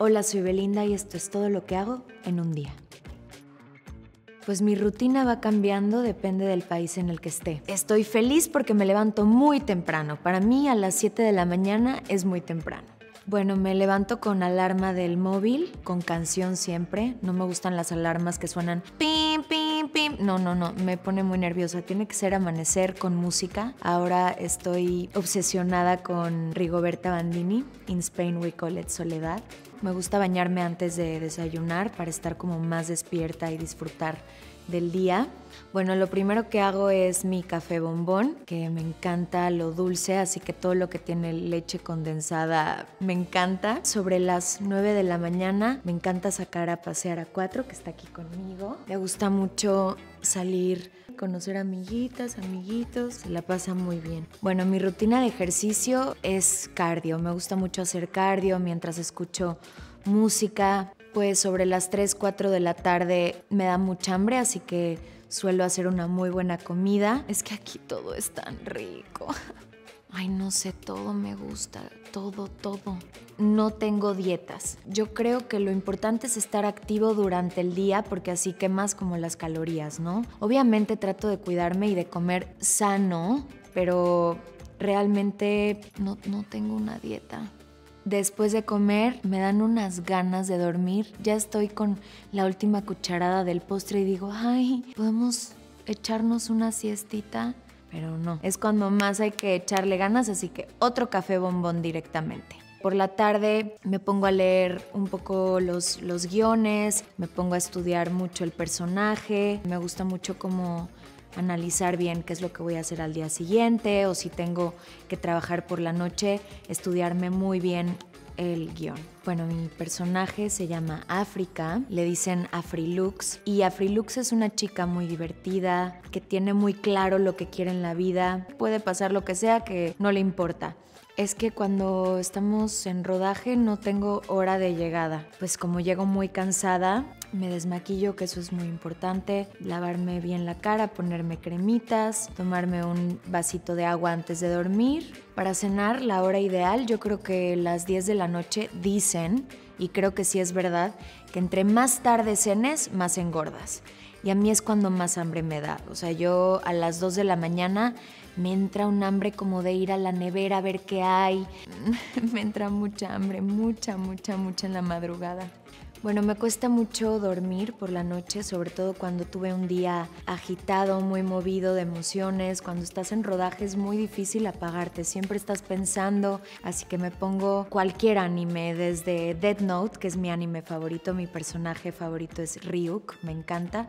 Hola, soy Belinda y esto es todo lo que hago en un día. Pues mi rutina va cambiando, depende del país en el que esté. Estoy feliz porque me levanto muy temprano. Para mí a las 7 de la mañana es muy temprano. Bueno, me levanto con alarma del móvil, con canción siempre. No me gustan las alarmas que suenan pim, pim, No, no, no, me pone muy nerviosa. Tiene que ser amanecer con música. Ahora estoy obsesionada con Rigoberta Bandini, In Spain We Call It Soledad. Me gusta bañarme antes de desayunar para estar como más despierta y disfrutar del día. Bueno, lo primero que hago es mi café bombón, que me encanta lo dulce, así que todo lo que tiene leche condensada me encanta. Sobre las 9 de la mañana me encanta sacar a pasear a cuatro, que está aquí conmigo. Me gusta mucho salir conocer amiguitas, amiguitos, se la pasa muy bien. Bueno, mi rutina de ejercicio es cardio, me gusta mucho hacer cardio mientras escucho música, pues sobre las 3, 4 de la tarde me da mucha hambre, así que suelo hacer una muy buena comida. Es que aquí todo es tan rico. Ay, no sé, todo me gusta, todo, todo. No tengo dietas. Yo creo que lo importante es estar activo durante el día porque así quemas como las calorías, ¿no? Obviamente trato de cuidarme y de comer sano, pero realmente no, no tengo una dieta. Después de comer me dan unas ganas de dormir. Ya estoy con la última cucharada del postre y digo, ay, ¿podemos echarnos una siestita? pero no. Es cuando más hay que echarle ganas, así que otro café bombón directamente. Por la tarde me pongo a leer un poco los, los guiones, me pongo a estudiar mucho el personaje, me gusta mucho como analizar bien qué es lo que voy a hacer al día siguiente o si tengo que trabajar por la noche, estudiarme muy bien el guion. Bueno, mi personaje se llama África, le dicen Afrilux y Afrilux es una chica muy divertida, que tiene muy claro lo que quiere en la vida, puede pasar lo que sea que no le importa es que cuando estamos en rodaje no tengo hora de llegada. Pues como llego muy cansada, me desmaquillo, que eso es muy importante, lavarme bien la cara, ponerme cremitas, tomarme un vasito de agua antes de dormir. Para cenar, la hora ideal, yo creo que las 10 de la noche dicen, y creo que sí es verdad, que entre más tarde cenes, más engordas. Y a mí es cuando más hambre me da. O sea, yo a las 2 de la mañana me entra un hambre como de ir a la nevera a ver qué hay. me entra mucha hambre, mucha, mucha, mucha en la madrugada. Bueno, me cuesta mucho dormir por la noche, sobre todo cuando tuve un día agitado, muy movido de emociones. Cuando estás en rodaje es muy difícil apagarte, siempre estás pensando, así que me pongo cualquier anime, desde Dead Note, que es mi anime favorito, mi personaje favorito es Ryuk, me encanta.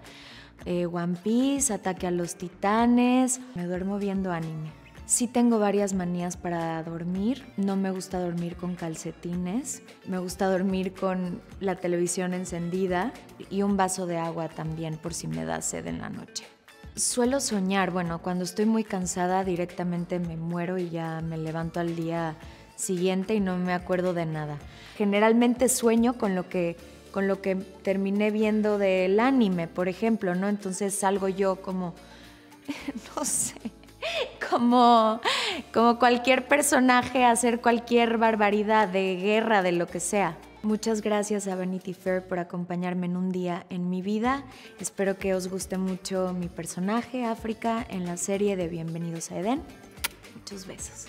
Eh, One Piece, Ataque a los Titanes, me duermo viendo anime. Sí tengo varias manías para dormir. No me gusta dormir con calcetines. Me gusta dormir con la televisión encendida y un vaso de agua también por si me da sed en la noche. Suelo soñar, bueno, cuando estoy muy cansada directamente me muero y ya me levanto al día siguiente y no me acuerdo de nada. Generalmente sueño con lo que con lo que terminé viendo del anime, por ejemplo, ¿no? Entonces salgo yo como no sé como, como cualquier personaje hacer cualquier barbaridad de guerra, de lo que sea. Muchas gracias a Vanity Fair por acompañarme en un día en mi vida. Espero que os guste mucho mi personaje, África, en la serie de Bienvenidos a Edén. Muchos besos.